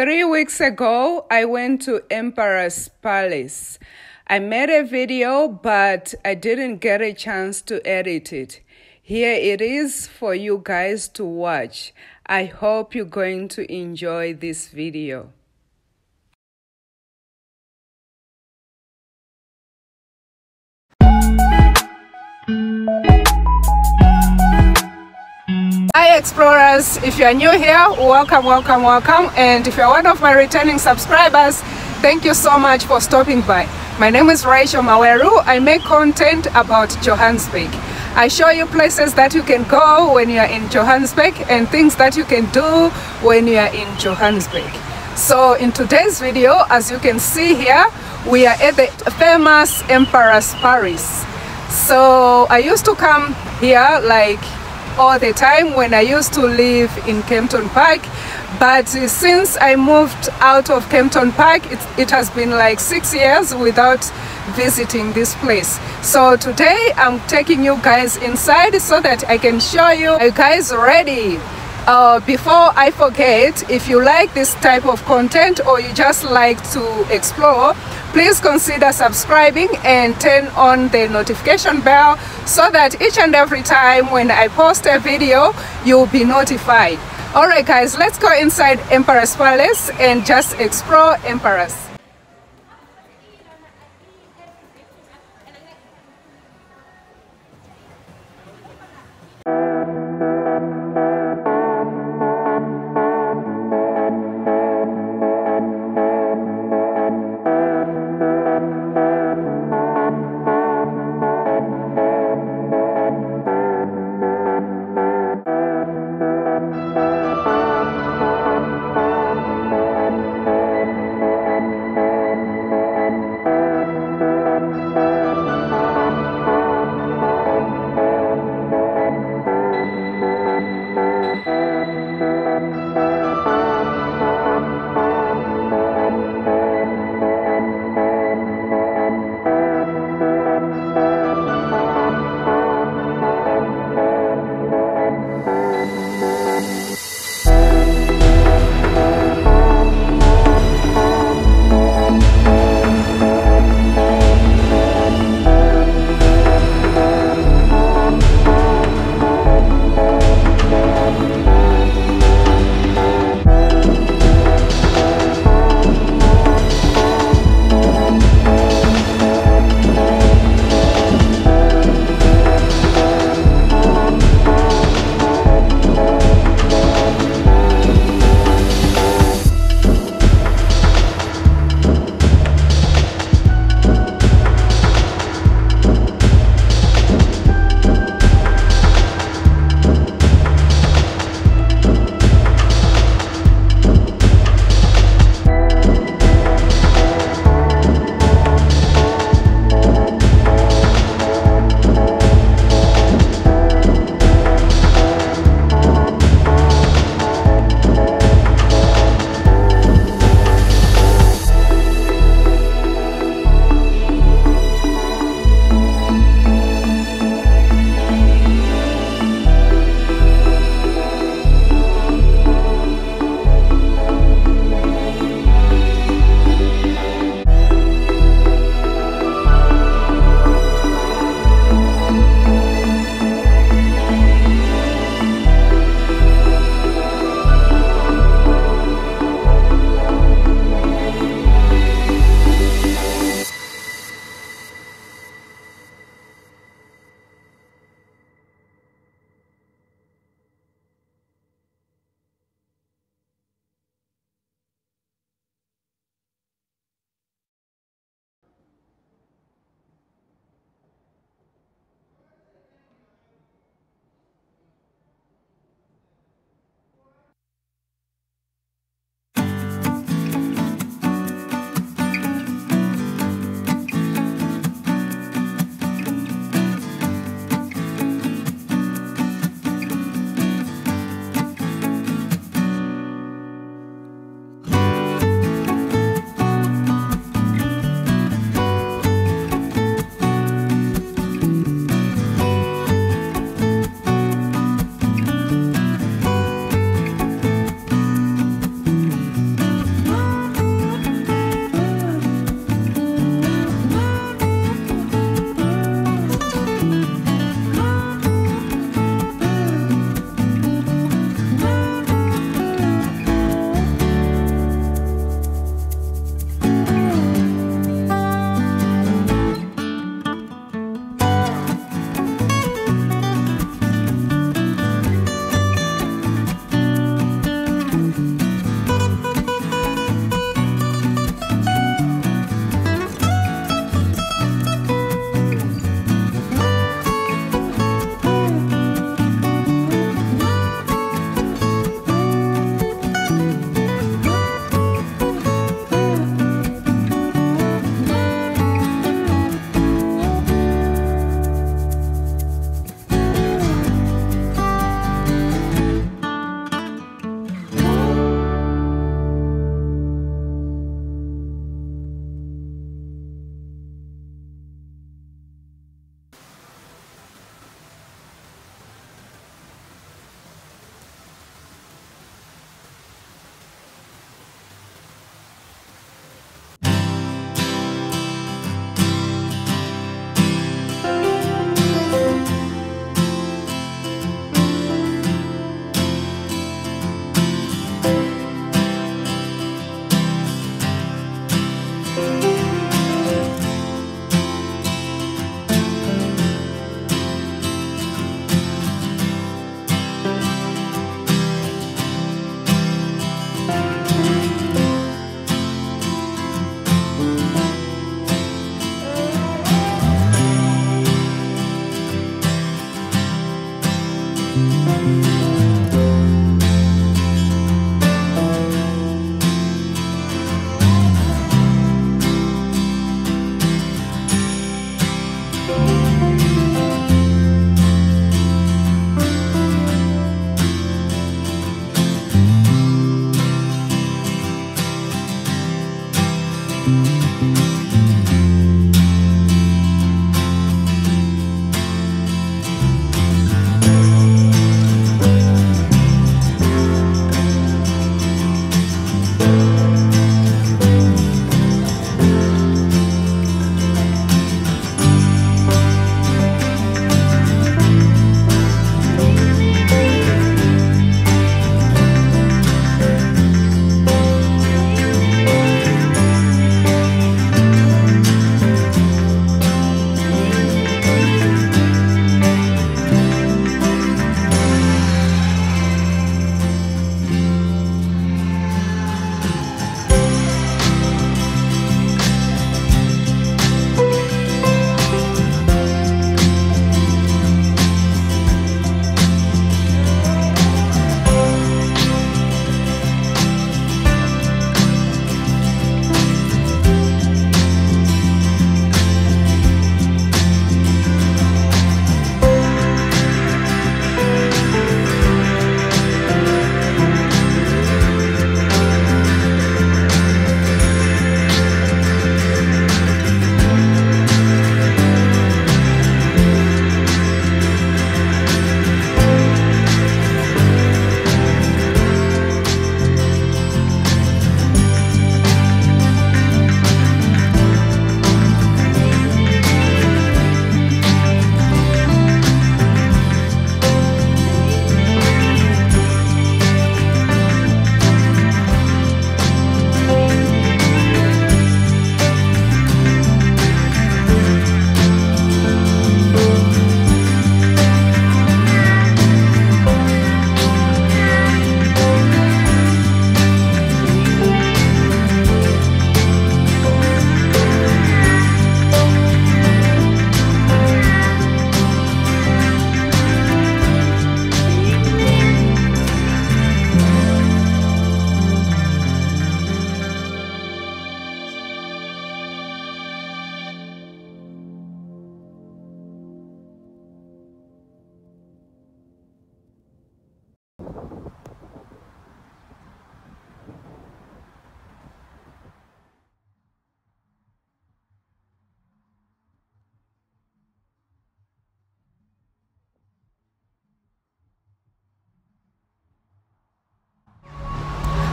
Three weeks ago, I went to Emperor's Palace. I made a video, but I didn't get a chance to edit it. Here it is for you guys to watch. I hope you're going to enjoy this video. Explorers, if you are new here, welcome, welcome, welcome. And if you're one of my returning subscribers, thank you so much for stopping by. My name is Rachel Maweru. I make content about Johannesburg. I show you places that you can go when you are in Johannesburg and things that you can do when you are in Johannesburg. So in today's video, as you can see here, we are at the famous Emperor's Palace So I used to come here like all the time when I used to live in Kempton Park. But since I moved out of Kempton Park, it, it has been like six years without visiting this place. So today I'm taking you guys inside so that I can show you. You guys ready? Uh, before I forget, if you like this type of content or you just like to explore, please consider subscribing and turn on the notification bell so that each and every time when I post a video, you'll be notified. Alright guys, let's go inside Emperor's Palace and just explore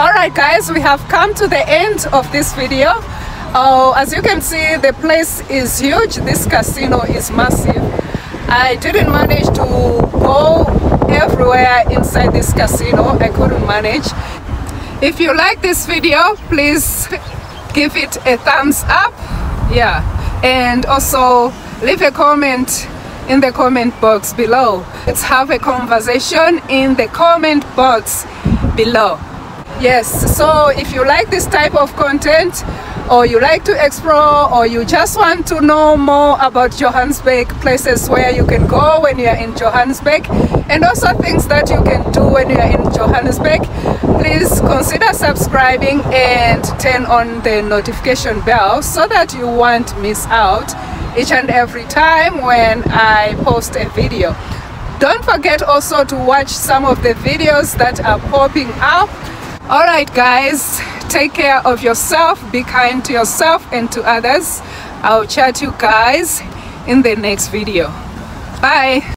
Emperor's. Alright guys, we have come to the end of this video. Uh, as you can see, the place is huge. This casino is massive. I didn't manage to go everywhere inside this casino. I couldn't manage. If you like this video, please give it a thumbs up. Yeah. And also leave a comment in the comment box below. Let's have a conversation in the comment box below. Yes, so if you like this type of content or you like to explore or you just want to know more about Johannesburg, places where you can go when you're in Johannesburg and also things that you can do when you're in Johannesburg, please consider subscribing and turn on the notification bell so that you won't miss out each and every time when I post a video. Don't forget also to watch some of the videos that are popping up. Alright guys, take care of yourself, be kind to yourself and to others. I'll chat you guys in the next video. Bye!